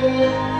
Música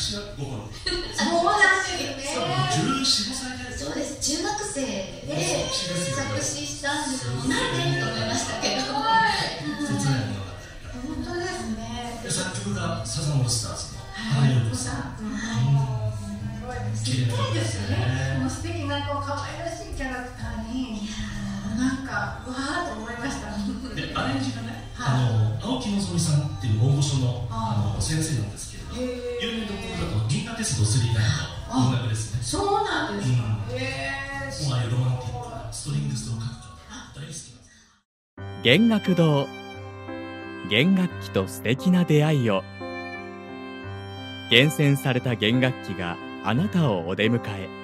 で、で作詞がご本人そうなんですよね14、5歳でそうです中学生で作詞したんですよなんでと思いましたけど切ない物語本当ですね作曲がサザンオールスターズの原由子さんぴったりですね。この素敵なこう可愛らしいキャラクターに、なんかわーと思いました。でアレンジがね、あの青木希さんっていう大御所のあの先生なんです銀河鉄道999の音楽ですねそうなんですか。うん。へえ。もうロマンティックなストリングスを書く方大好き弦楽堂弦楽器と素敵な出会いを。厳選された弦楽器があなたをお出迎え。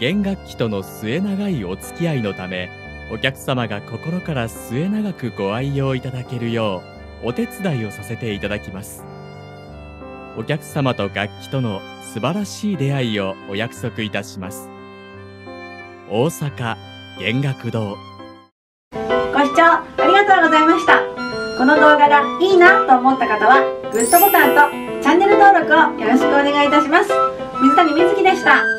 弦楽器との末永いお付き合いのためお客様が心から末永くご愛用いただけるようお手伝いをさせていただきますお客様と楽器との素晴らしい出会いをお約束いたします大阪弦楽堂ご視聴ありがとうございました。この動画がいいなと思った方は、グッドボタンとチャンネル登録をよろしくお願いいたします。水谷美月でした。